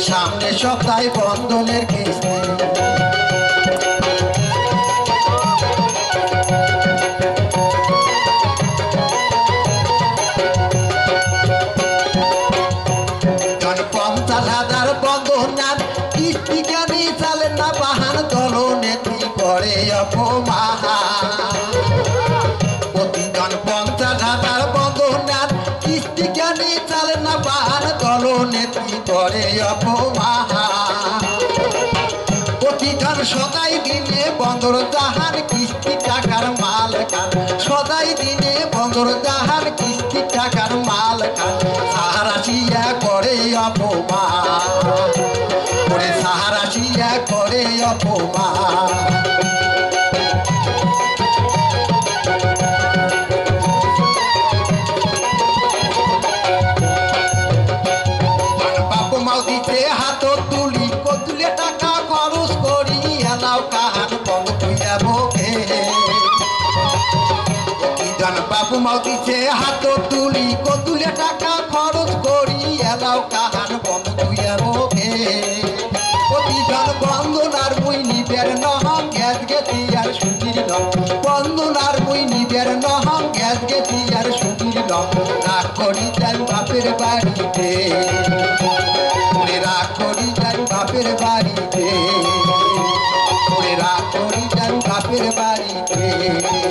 সামনে সপ্তাহে বন্ধনের কিস্তি করে প্রতিজন পঞ্চাশ হাজার বন্ধনার কিস্তি জ্ঞানী চালেন দল নেত্রী করে অপমান। প্রতিজন সদাই দিনে বন্দর জাহান, কিস্তি টাকার মাল খান সদাই দিনে বন্দর জাহান, কিস্তি টাকার মাল খান সাহারাসিয়া করে অপমান। করে সাহারাসিয়া করে অপমান। মাও দিতে হাত তুলি কতুলে টাকা খরচ করি, এলাও বন্ধ তুইয়া মুখে জন বাবু মাও দিতে হাত তুলি কতুলে টাকা খরচ করি, এলাও তুইয়া মুখে প্রতিজন বন্ধনার মুই নিবের নহম গ্যাস গেছি আর আর সুতির নম করি যাই বাপের বাড়িতে বাড়িতে